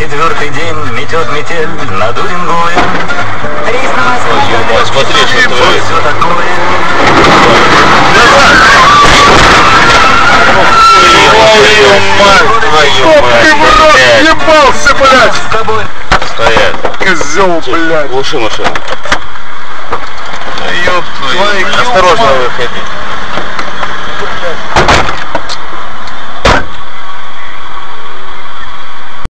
четвертый день метет метель над Уренгоем. Рейс на Москву. Ой, смотри, что творится. все такое. Твою мать, твою мать. Блядь, Ебался, блядь! С тобой. Стоять. Козел, блядь! Глуши машину. Ёб твою. Осторожно,